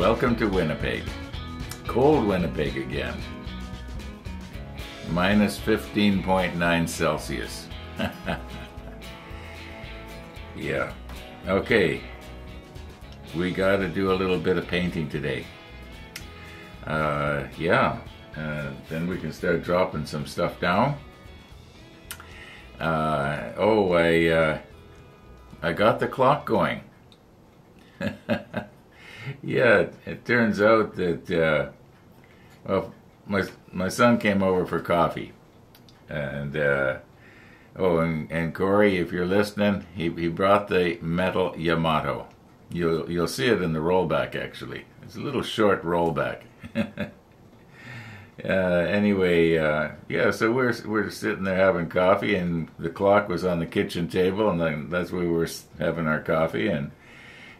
Welcome to Winnipeg. Cold Winnipeg again. Minus 15.9 Celsius. yeah. Okay. We got to do a little bit of painting today. Uh, yeah. Uh, then we can start dropping some stuff down. Uh, oh, I uh, I got the clock going. yeah, it turns out that uh, well, my my son came over for coffee, and uh, oh, and, and Corey, if you're listening, he he brought the metal Yamato. You'll you'll see it in the rollback actually. It's a little short rollback. Uh, anyway, uh, yeah, so we're we're sitting there having coffee, and the clock was on the kitchen table, and then that's where we were having our coffee, and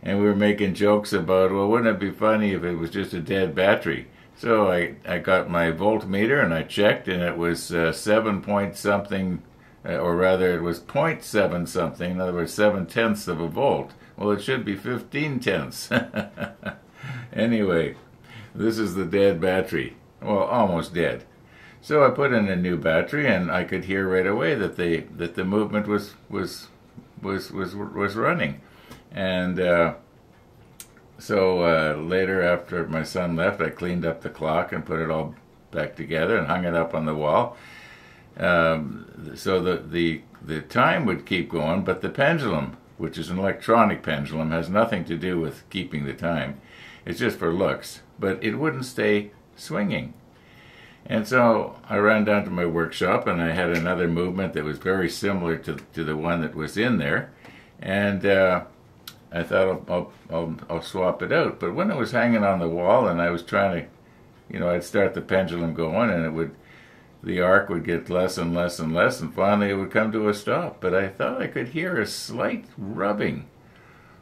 and we were making jokes about, well, wouldn't it be funny if it was just a dead battery? So I I got my voltmeter and I checked, and it was uh, seven point something, uh, or rather, it was 0.7 something. In other words, seven tenths of a volt. Well, it should be 15 tenths. anyway, this is the dead battery well, almost dead. So I put in a new battery, and I could hear right away that the that the movement was was was was was running, and uh, so uh, later after my son left, I cleaned up the clock and put it all back together and hung it up on the wall. Um, so the the the time would keep going, but the pendulum, which is an electronic pendulum, has nothing to do with keeping the time. It's just for looks, but it wouldn't stay swinging. And so I ran down to my workshop and I had another movement that was very similar to, to the one that was in there. And uh, I thought I'll, I'll, I'll, swap it out. But when it was hanging on the wall and I was trying to, you know, I'd start the pendulum going and it would, the arc would get less and less and less and finally it would come to a stop. But I thought I could hear a slight rubbing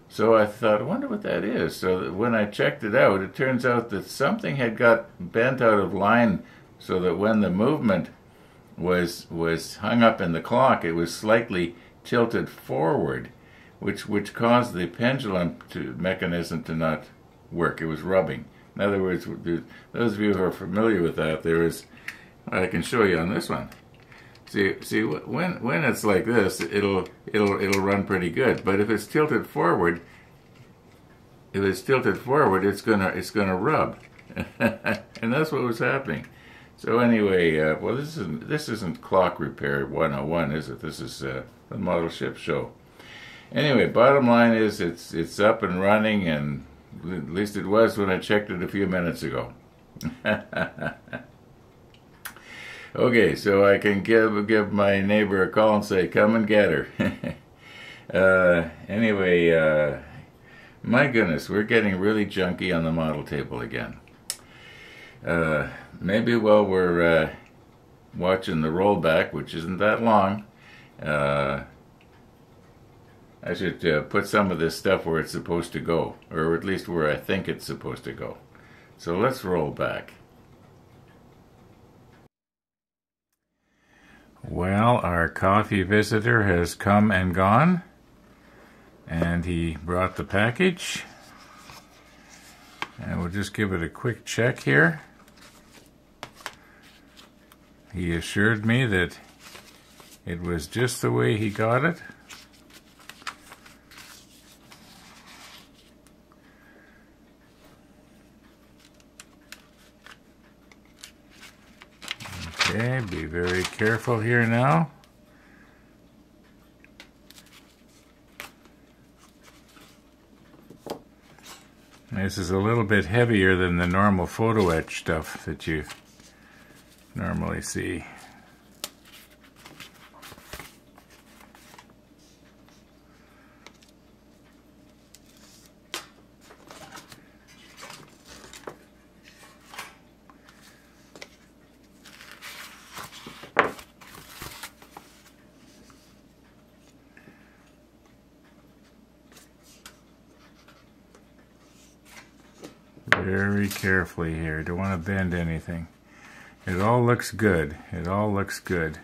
so I thought, I wonder what that is. So when I checked it out, it turns out that something had got bent out of line so that when the movement was was hung up in the clock, it was slightly tilted forward, which which caused the pendulum to, mechanism to not work. It was rubbing. In other words, those of you who are familiar with that, there is, I can show you on this one. See, see, when when it's like this, it'll it'll it'll run pretty good. But if it's tilted forward, if it's tilted forward, it's gonna it's gonna rub, and that's what was happening. So anyway, uh, well, this isn't this isn't clock repair 101, is it? This is uh, the model ship show. Anyway, bottom line is it's it's up and running, and at least it was when I checked it a few minutes ago. Okay, so I can give give my neighbor a call and say, "Come and get her." uh, anyway, uh, my goodness, we're getting really junky on the model table again. Uh, maybe while we're uh, watching the rollback, which isn't that long, uh, I should uh, put some of this stuff where it's supposed to go, or at least where I think it's supposed to go. So let's roll back. Well, our coffee visitor has come and gone, and he brought the package. And we'll just give it a quick check here. He assured me that it was just the way he got it. Okay, be very careful here now. This is a little bit heavier than the normal photo etch stuff that you normally see. Very carefully here. Don't want to bend anything. It all looks good. It all looks good.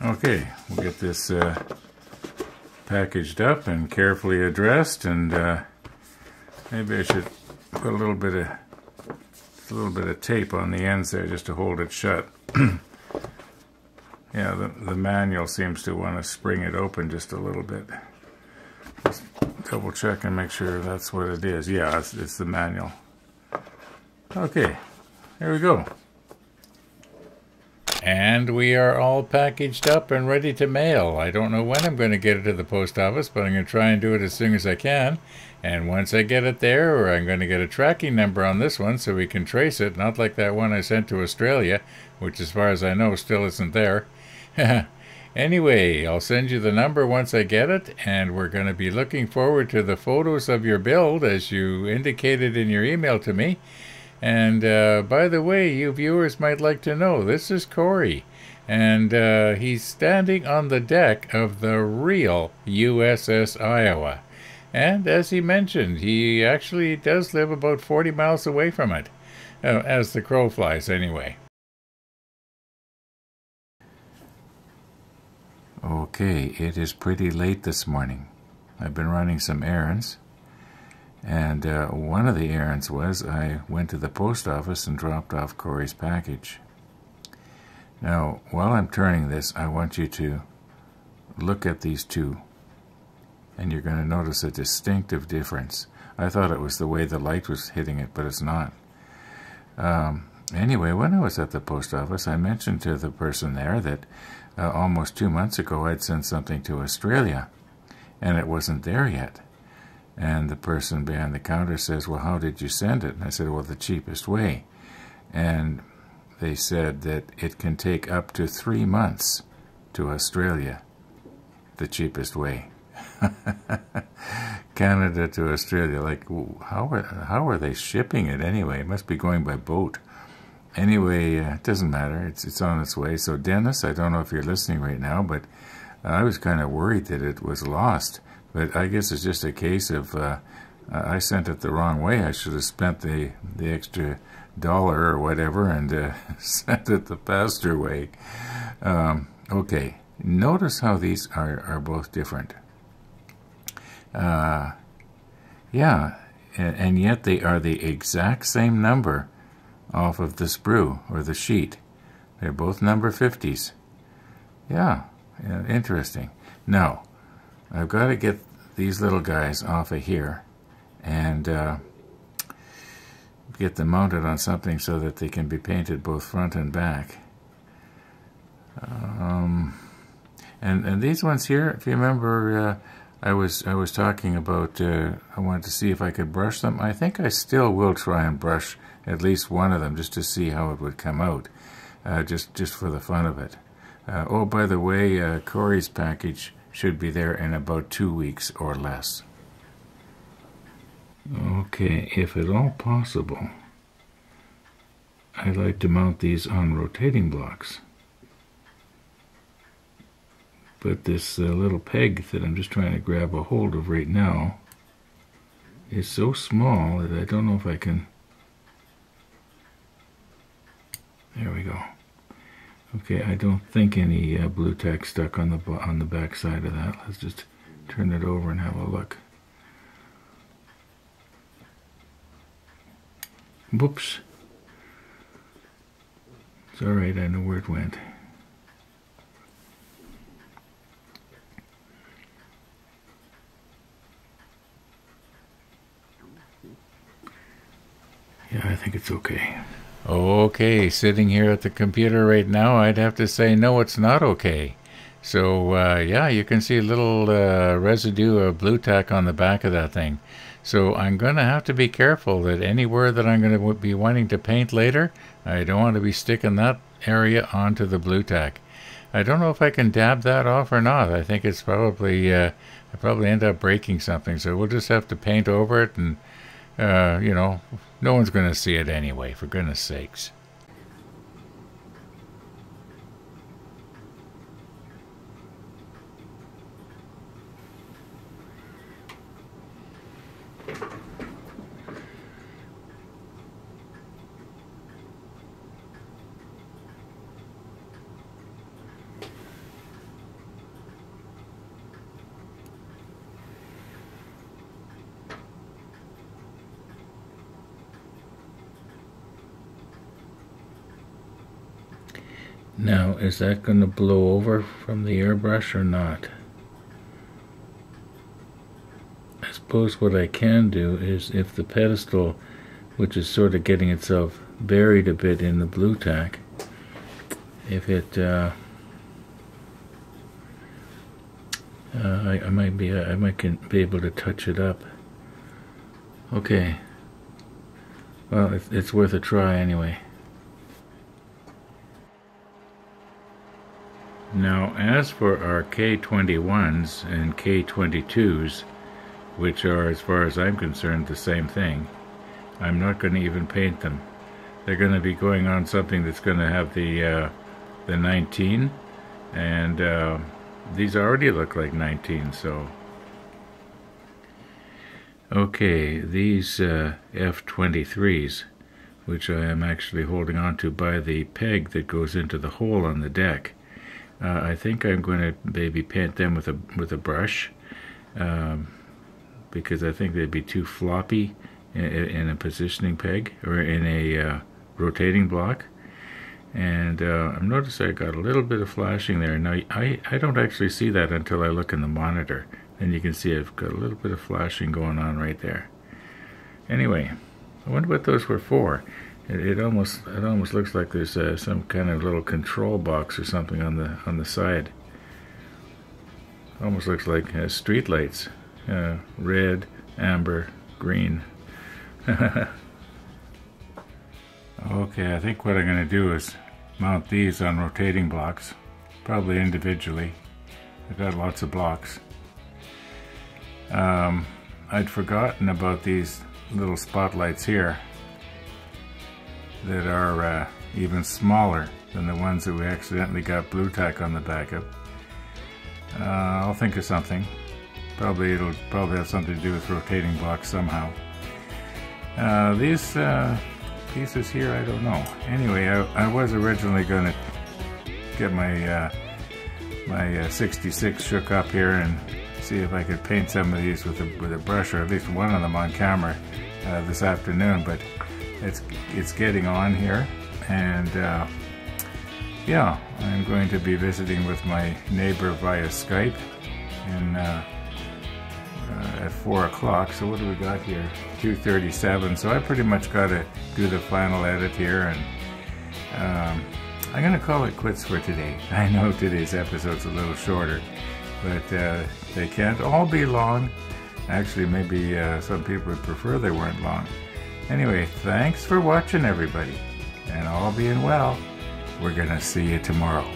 Okay, we'll get this uh, packaged up and carefully addressed, and uh, maybe I should put a little bit of a little bit of tape on the ends there just to hold it shut. yeah, the, the manual seems to want to spring it open just a little bit. Just double check and make sure that's what it is. Yeah, it's, it's the manual. Okay, here we go. And we are all packaged up and ready to mail. I don't know when I'm going to get it to the post office, but I'm going to try and do it as soon as I can. And once I get it there, I'm going to get a tracking number on this one so we can trace it, not like that one I sent to Australia, which as far as I know still isn't there. anyway, I'll send you the number once I get it, and we're going to be looking forward to the photos of your build as you indicated in your email to me. And uh, by the way, you viewers might like to know, this is Corey. And uh, he's standing on the deck of the real USS Iowa. And as he mentioned, he actually does live about 40 miles away from it, uh, as the crow flies anyway. Okay, it is pretty late this morning. I've been running some errands and uh, one of the errands was I went to the post office and dropped off Corey's package. Now, while I'm turning this, I want you to look at these two, and you're going to notice a distinctive difference. I thought it was the way the light was hitting it, but it's not. Um, anyway, when I was at the post office, I mentioned to the person there that uh, almost two months ago I'd sent something to Australia, and it wasn't there yet. And the person behind the counter says, Well, how did you send it? And I said, Well, the cheapest way. And they said that it can take up to three months to Australia, the cheapest way. Canada to Australia, like how are how are they shipping it anyway? It must be going by boat. Anyway, uh, it doesn't matter. It's it's on its way. So Dennis, I don't know if you're listening right now, but I was kind of worried that it was lost. But I guess it's just a case of uh, I sent it the wrong way. I should have spent the the extra dollar or whatever and uh, sent it the faster way. Um, okay, notice how these are, are both different. Uh, yeah, and, and yet they are the exact same number off of the sprue or the sheet. They're both number 50s. Yeah, yeah interesting. Now, I've got to get these little guys off of here and uh, get them mounted on something so that they can be painted both front and back. Um, and and these ones here, if you remember, uh, I was I was talking about. Uh, I wanted to see if I could brush them. I think I still will try and brush at least one of them just to see how it would come out, uh, just just for the fun of it. Uh, oh, by the way, uh, Corey's package should be there in about two weeks or less. Okay, if at all possible, I like to mount these on rotating blocks. But this uh, little peg that I'm just trying to grab a hold of right now is so small that I don't know if I can... There we go. Okay, I don't think any uh, Blu Tack stuck on the on the back side of that. Let's just turn it over and have a look. Whoops. It's alright, I know where it went. Yeah, I think it's okay. Okay, sitting here at the computer right now, I'd have to say, no, it's not okay. So, uh, yeah, you can see a little uh, residue of Blu Tack on the back of that thing. So I'm going to have to be careful that anywhere that I'm going to be wanting to paint later, I don't want to be sticking that area onto the Blu Tack. I don't know if I can dab that off or not. I think it's probably, uh, I probably end up breaking something. So we'll just have to paint over it and, uh, you know, no one's going to see it anyway, for goodness sakes. Now, is that going to blow over from the airbrush or not? I suppose what I can do is if the pedestal, which is sort of getting itself buried a bit in the Blu Tack, if it, uh, uh, I, I, might be, I might be able to touch it up. Okay. Well, it's, it's worth a try anyway. Now, as for our K21s and K22s, which are, as far as I'm concerned, the same thing, I'm not going to even paint them. They're going to be going on something that's going to have the uh, the 19, and uh, these already look like 19, so. Okay, these uh, F23s, which I am actually holding on to by the peg that goes into the hole on the deck, uh, I think I'm going to maybe paint them with a with a brush um, because I think they'd be too floppy in, in a positioning peg or in a uh, rotating block. And uh, I've noticed I got a little bit of flashing there. Now I, I don't actually see that until I look in the monitor. And you can see I've got a little bit of flashing going on right there. Anyway, I wonder what those were for. It, it almost it almost looks like there's uh, some kind of little control box or something on the on the side. Almost looks like uh, street lights, uh, red, amber, green. okay, I think what I'm going to do is mount these on rotating blocks, probably individually. I've got lots of blocks. Um, I'd forgotten about these little spotlights here that are uh, even smaller than the ones that we accidentally got Blu Tack on the back of. Uh, I'll think of something. Probably it'll probably have something to do with rotating blocks somehow. Uh, these uh, pieces here, I don't know. Anyway, I, I was originally going to get my uh, my uh, 66 shook up here and see if I could paint some of these with a, with a brush or at least one of them on camera this afternoon, but it's it's getting on here. And uh, yeah I'm going to be visiting with my neighbor via Skype in uh, uh, at 4 o'clock. So what do we got here? 237 so I pretty much got to do the final edit here and um, I'm gonna call it quits for today. I know today's episode's a little shorter but uh, they can't all be long. Actually maybe uh, some people would prefer they weren't long Anyway, thanks for watching, everybody. And all being well, we're going to see you tomorrow.